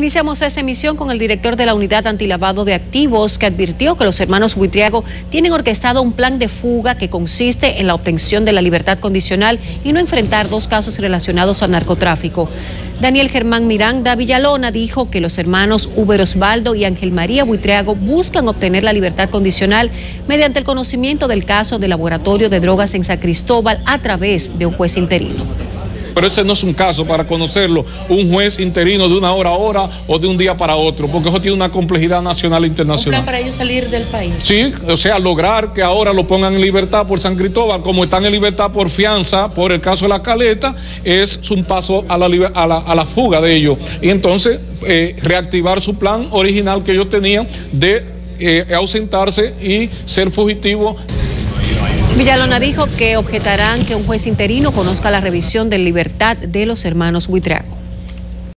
Iniciamos esta emisión con el director de la Unidad Antilavado de Activos, que advirtió que los hermanos Buitriago tienen orquestado un plan de fuga que consiste en la obtención de la libertad condicional y no enfrentar dos casos relacionados al narcotráfico. Daniel Germán Miranda Villalona dijo que los hermanos Uber Osvaldo y Ángel María Buitriago buscan obtener la libertad condicional mediante el conocimiento del caso del laboratorio de drogas en San Cristóbal a través de un juez interino. Pero ese no es un caso para conocerlo, un juez interino de una hora a hora o de un día para otro, porque eso tiene una complejidad nacional e internacional. ¿Un plan para ellos salir del país? Sí, o sea, lograr que ahora lo pongan en libertad por San Cristóbal, como están en libertad por fianza, por el caso de la caleta, es un paso a la, a la, fuga de ellos. Y entonces, eh, reactivar su plan original que ellos tenían de eh, ausentarse y ser fugitivo Villalona dijo que objetarán que un juez interino conozca la revisión de libertad de los hermanos Buitrago.